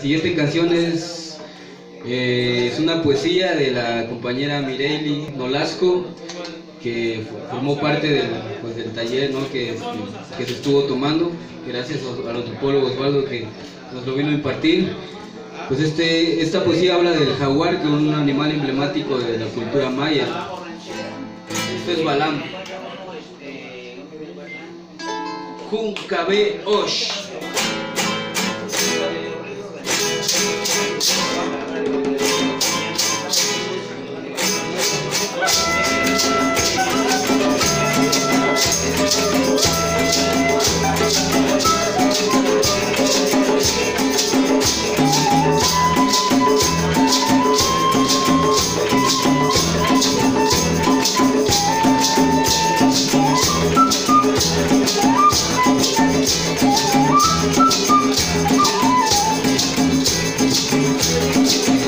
siguiente canción es, eh, es una poesía de la compañera Mireili Nolasco, que formó parte del, pues, del taller ¿no? que, que, se estuvo tomando, gracias al antropólogo Osvaldo que nos lo vino a impartir. Pues este, esta poesía habla del jaguar, que es un animal emblemático de la cultura maya. Esto es Balam. Juncabe Osh.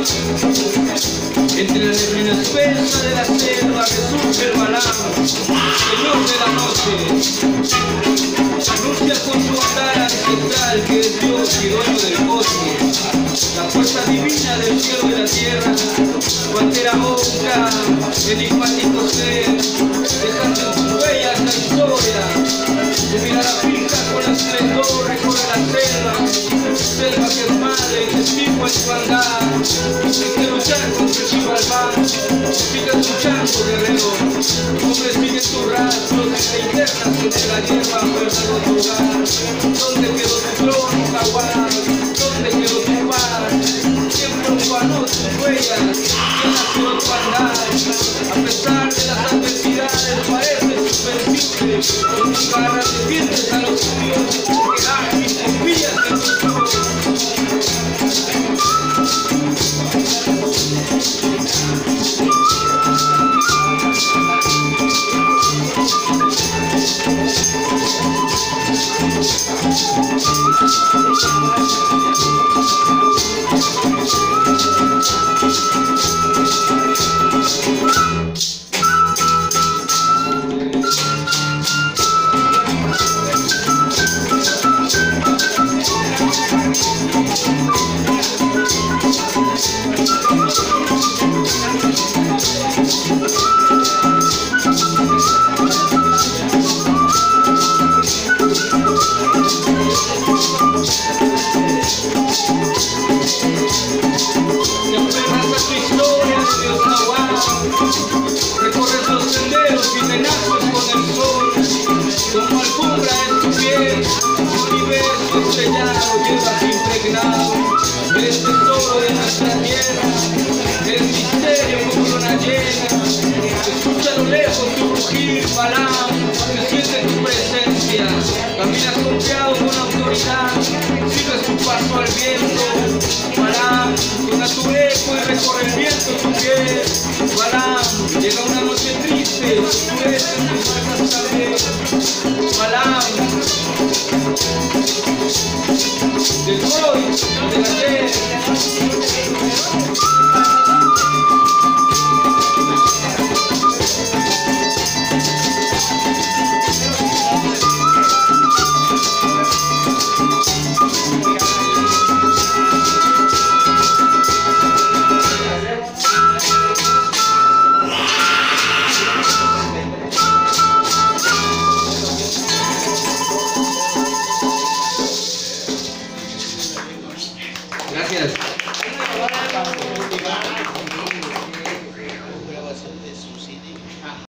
Entre la neblina espesa de la selva resurge el balán, señor de la noche. Anuncia con su bandera ancestral que es Dios y dueño del bosque, la fuerza divina del cielo y la tierra. Pantera boca, enigmático ser, dejando en sus huellas la historia. Su mirada fija con esplendor recorre la selva, selva que es madre, testigo en que luchar contra el chivalbán, sigue luchando guerrero. Hombres siguen tus rastros, se internas entre la hierba fuera de tu hogar. ¿Dónde quedó tu trono, jaguar? ¿Dónde quedó tu paz? Siempre urbano tus huellas, que nació tu andar. A pesar de las adversidades, parece superviviente. Con tu garra defiendes Recorres los senderos y renaces con el sol Como alfombra en tu piel Un universo estrellado llevas impregnado Eres tesoro de nuestra tierra Eres misterio como luna llena Escucha lo lejos tu rugir, Balam Se siente tu presencia Caminas confiado con autoridad Sigues tu paso al viento Balam, toca tu eco y recorre el viento tu piel. Balam, llega una noche triste, tú eres marcas saber. Balam, del hoy, del ayer. Gracias.